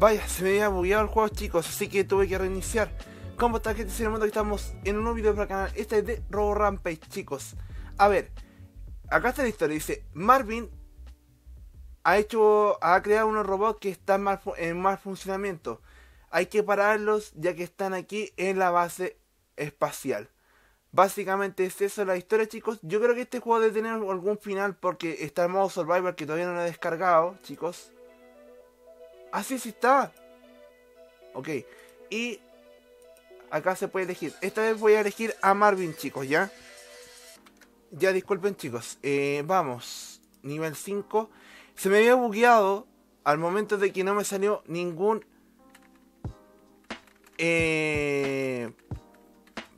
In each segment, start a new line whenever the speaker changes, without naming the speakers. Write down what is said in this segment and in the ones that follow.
Vaya, se me había bugueado el juego, chicos, así que tuve que reiniciar. ¿Cómo está, gente? el mundo estamos en un nuevo video para el canal. Este es de Robo Rampage, chicos. A ver, acá está la historia. Dice, Marvin ha hecho, ha creado unos robots que están en mal funcionamiento. Hay que pararlos ya que están aquí en la base espacial. Básicamente es eso la historia, chicos. Yo creo que este juego debe tener algún final porque está el modo Survivor que todavía no lo he descargado, chicos. Así sí, sí está. Ok. Y acá se puede elegir. Esta vez voy a elegir a Marvin, chicos, ¿ya? Ya, disculpen, chicos. Eh, vamos. Nivel 5. Se me había bugueado al momento de que no me salió ningún... Eh,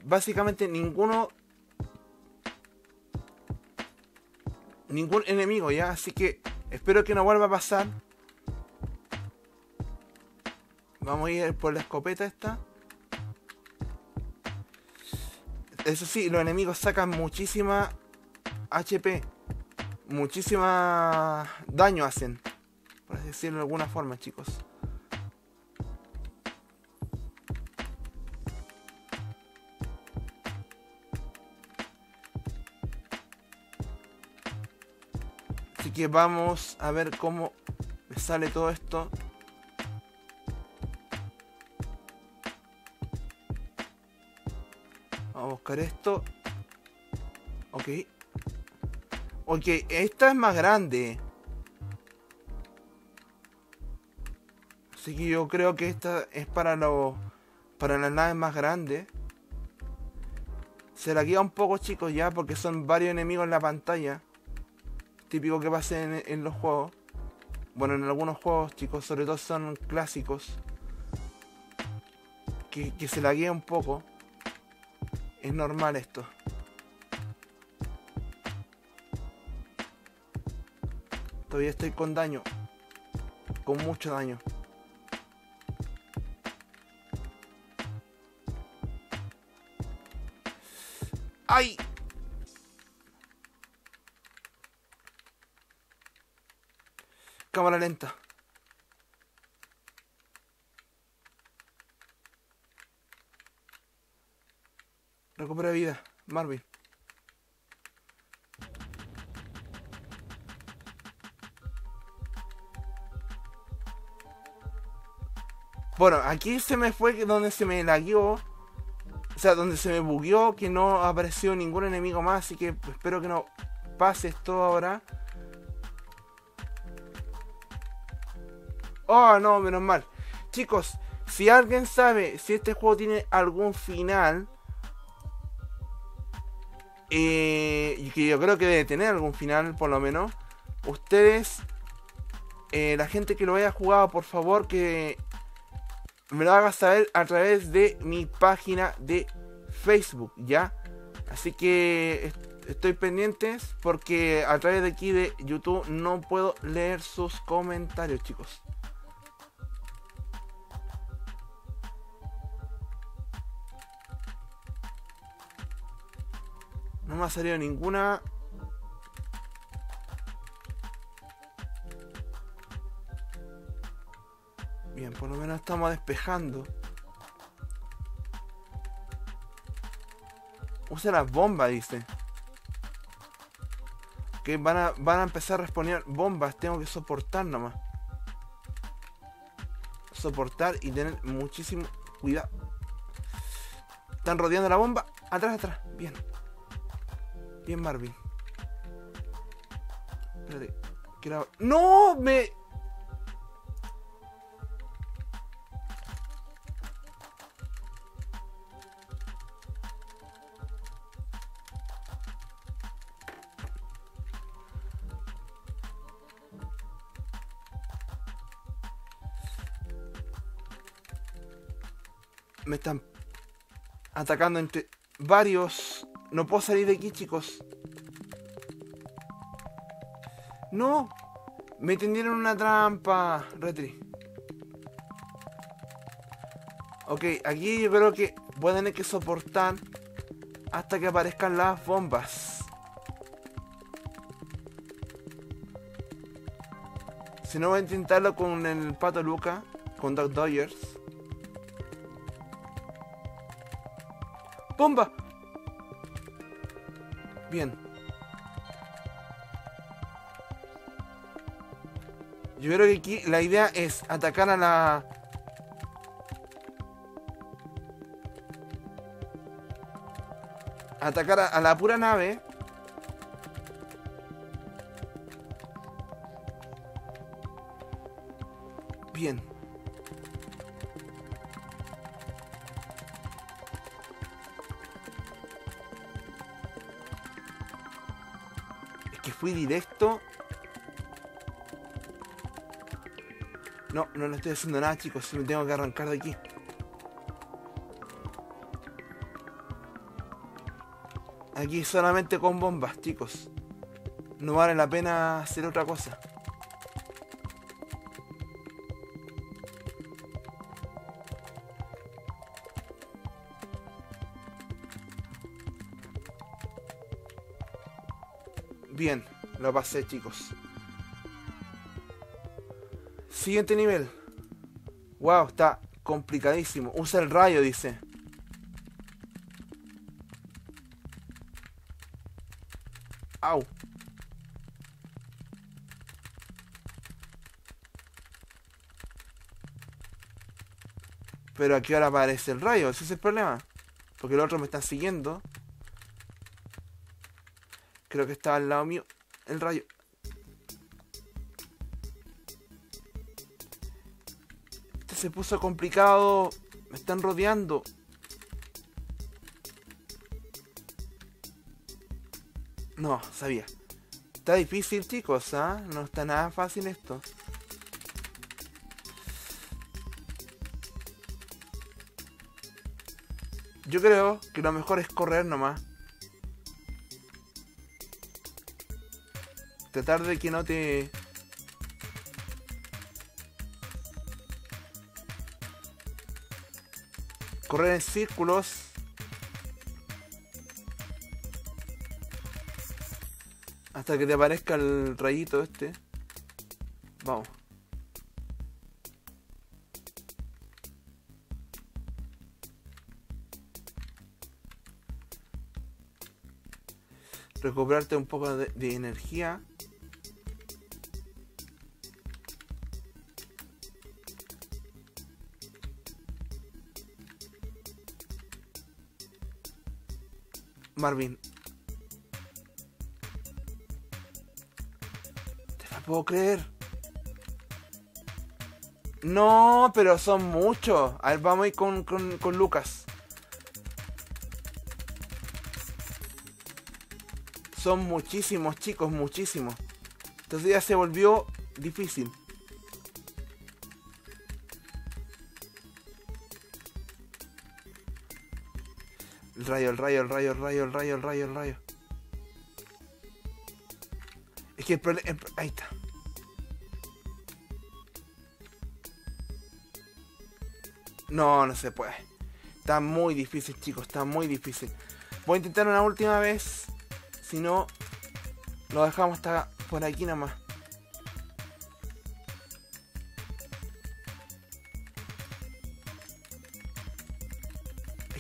básicamente ninguno... Ningún enemigo, ¿ya? Así que espero que no vuelva a pasar. Vamos a ir por la escopeta esta. Eso sí, los enemigos sacan muchísima HP. Muchísima daño hacen. Por decirlo de alguna forma, chicos. Así que vamos a ver cómo me sale todo esto. Buscar esto. Ok. Ok, esta es más grande. Así que yo creo que esta es para los para las naves más grandes. Se la guía un poco chicos ya porque son varios enemigos en la pantalla. Típico que pase en, en los juegos. Bueno, en algunos juegos chicos, sobre todo son clásicos. Que se la guía un poco. Es normal esto. Todavía estoy con daño. Con mucho daño. ¡Ay! Cámara lenta. Recupera vida, Marvin. Bueno, aquí se me fue donde se me lagueó. O sea, donde se me bugueó, que no apareció ningún enemigo más. Así que espero que no pase esto ahora. Oh, no, menos mal. Chicos, si alguien sabe si este juego tiene algún final, y que yo creo que debe tener algún final, por lo menos. Ustedes, eh, la gente que lo haya jugado, por favor, que me lo haga saber a través de mi página de Facebook, ¿ya? Así que estoy pendientes porque a través de aquí de YouTube no puedo leer sus comentarios, chicos. No me ha salido ninguna. Bien, por lo menos estamos despejando. Usa las bombas, dice. Que van a, van a empezar a responder bombas. Tengo que soportar nomás. Soportar y tener muchísimo cuidado. Están rodeando la bomba. Atrás, atrás. Bien. Bien, Marvin. Espérate. ¡No! Me... Me están atacando entre varios no puedo salir de aquí, chicos. No. Me tendieron una trampa. Retri. Ok, aquí yo creo que voy a tener que soportar hasta que aparezcan las bombas. Si no voy a intentarlo con el pato Luca, con Doc Dodgers. ¡Bomba! Bien. Yo creo que aquí la idea es atacar a la... Atacar a, a la pura nave. Bien. Fui directo. No, no le estoy haciendo nada, chicos. Me tengo que arrancar de aquí. Aquí solamente con bombas, chicos. No vale la pena hacer otra cosa. Bien, lo pasé, chicos. Siguiente nivel. Wow, está complicadísimo. Usa el rayo, dice. Au. Pero aquí ahora aparece el rayo, ese es el problema. Porque el otro me está siguiendo. Creo que está al lado mío el rayo. Este se puso complicado. Me están rodeando. No, sabía. Está difícil, chicos, ¿ah? No está nada fácil esto. Yo creo que lo mejor es correr nomás. Tratar de que no te... Correr en círculos. Hasta que te aparezca el rayito este. Vamos. Recobrarte un poco de energía. Marvin. Te la puedo creer. No, pero son muchos. A ver, vamos a ir con, con, con Lucas. Son muchísimos, chicos, muchísimos. Entonces ya se volvió difícil. El rayo, el rayo, el rayo, el rayo, el rayo, el rayo, el rayo. Es que el problema... Ahí está. No, no se puede. Está muy difícil, chicos. Está muy difícil. Voy a intentar una última vez. Si no, lo dejamos hasta por aquí nomás. Es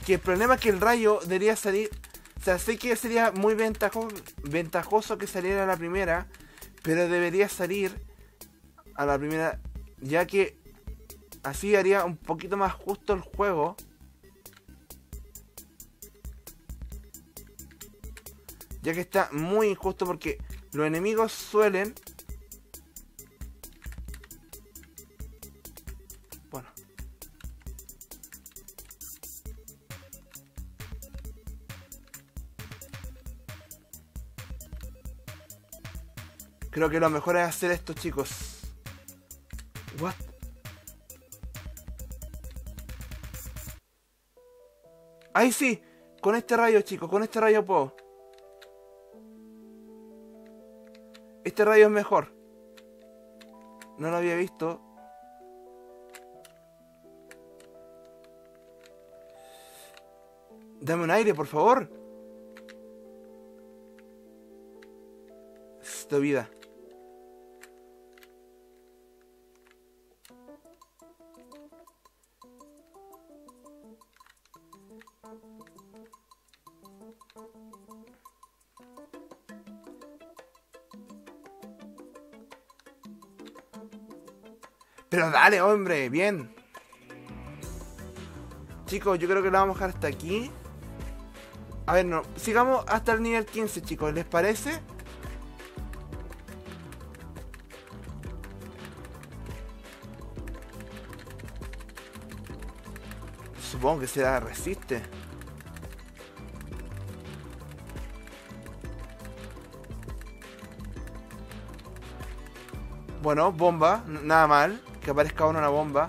que el problema es que el rayo debería salir. O sea, sé que sería muy ventajoso, que saliera a la primera. Pero debería salir a la primera. Ya que así haría un poquito más justo el juego. Ya que está muy injusto porque los enemigos suelen... Creo que lo mejor es hacer esto, chicos. What? Ahí sí, con este rayo, chicos, con este rayo puedo. Este rayo es mejor. No lo había visto. Dame un aire, por favor. Necesito vida. Pero dale, hombre, bien. Chicos, yo creo que lo vamos a dejar hasta aquí. A ver, no, sigamos hasta el nivel 15, chicos, ¿les parece? Supongo que se resiste. Bueno, bomba, nada mal. Que aparezca una bomba.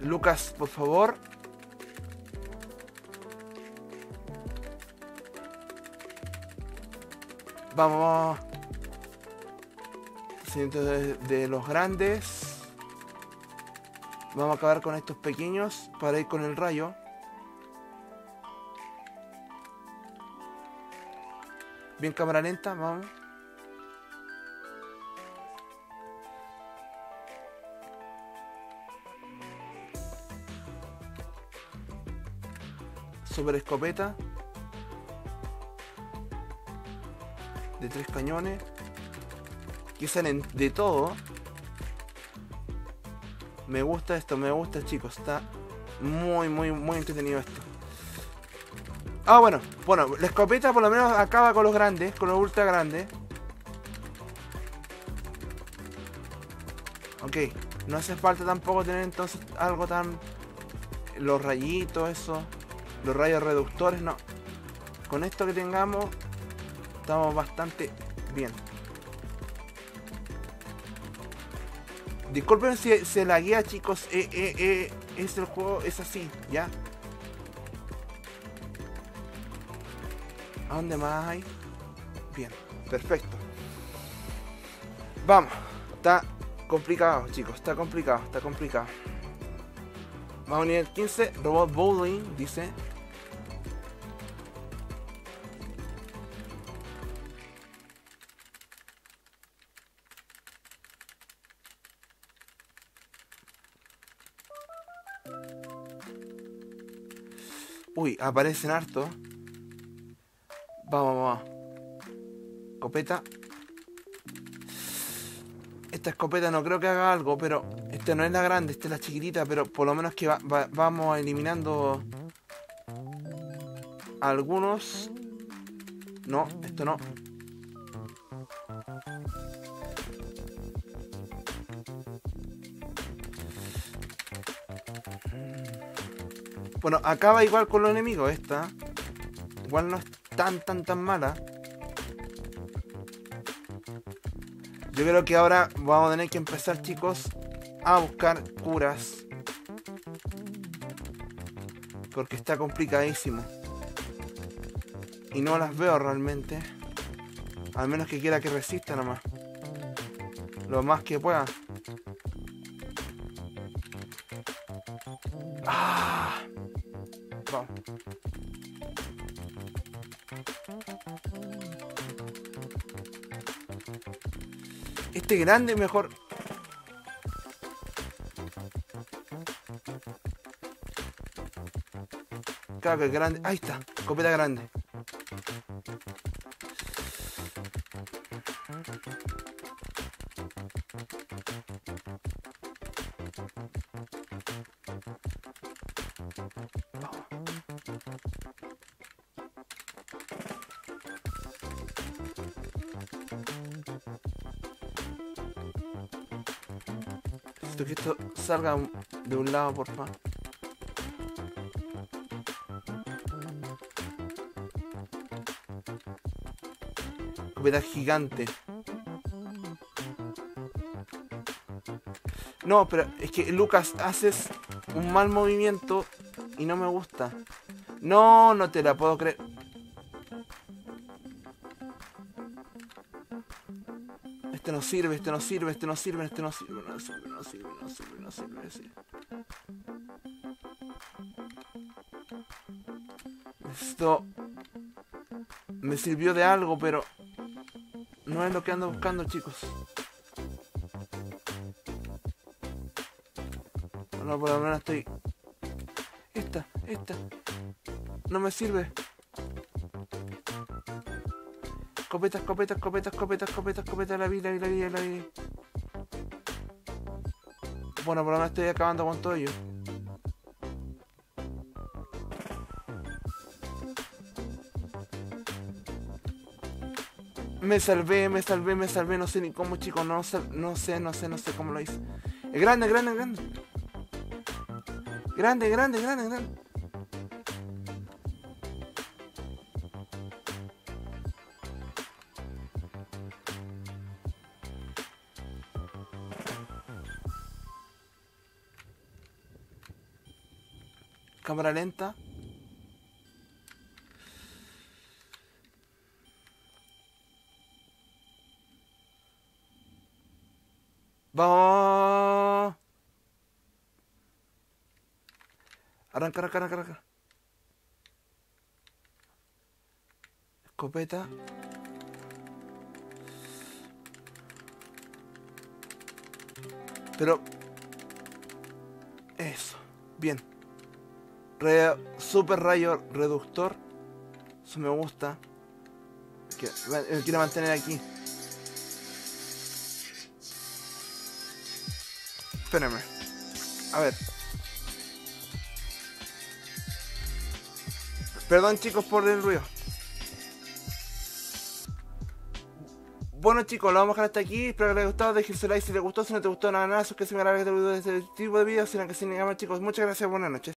Lucas, por favor. Vamos. Siento de, de los grandes. Vamos a acabar con estos pequeños para ir con el rayo. Bien cámara lenta, vamos. Super escopeta. De tres cañones. Que salen de todo. Me gusta esto, me gusta chicos. Está muy, muy, muy entretenido esto. Ah, bueno, bueno, la escopeta por lo menos acaba con los grandes, con los ultra grandes. Ok, no hace falta tampoco tener entonces algo tan... Los rayitos, eso. Los rayos reductores, no. Con esto que tengamos, estamos bastante bien. Disculpen si se la guía, chicos. Eh, eh, eh, es el juego, es así, ¿ya? ¿A dónde más hay? Bien, perfecto. Vamos. Está complicado, chicos. Está complicado, está complicado. Vamos a nivel 15. Robot Bowling, dice. Uy, aparecen harto. Vamos, vamos. Escopeta. Esta escopeta no creo que haga algo, pero esta no es la grande, esta es la chiquitita, pero por lo menos que vamos eliminando algunos. No, esto no. Bueno, acaba igual con los enemigos esta. Igual no es tan, tan, tan mala. Yo creo que ahora vamos a tener que empezar, chicos, a buscar curas. Porque está complicadísimo. Y no las veo realmente. Al menos que quiera que resista nomás. Lo más que pueda. Este grande mejor. Claro que grande. Ahí está. Copeta grande. Que esto salga de un lado, por gigante. No, pero es que Lucas, haces un mal movimiento y no me gusta. No, no te la puedo creer. Este no sirve, este no sirve, este no sirve, este no sirve, no sirve, no sirve, no sirve, no sirve, no sirve. Esto me sirvió de algo, pero no es lo que ando buscando, chicos. No, por lo menos estoy... Esta, esta. No me sirve. Escopeta, escopeta, escopeta, escopeta, escopeta, escopeta, la vida, la vida, la vida. Bueno, por lo menos estoy acabando con todo yo. Me salvé, me salvé, me salvé, no sé ni cómo, chicos, no sé, no sé, no sé, no sé cómo lo hice. Grande, grande, grande. Grande, grande, grande, grande. Cámara lenta. Vamos. Arranca, arranca, arranca, arranca. Escopeta. Pero... Eso. Bien. Re- super rayo reductor. Eso me gusta. Que, me, quiero mantener aquí. Espérenme. A ver. Perdón chicos por el ruido. Bueno chicos, lo vamos a dejar hasta aquí. Espero que les haya gustado. Déjense like si les gustó. Si no te gustó nada, nada, suscríbete a mi canal que te de este tipo de videos. Sino que sin nada más chicos. Muchas gracias. Buenas noches.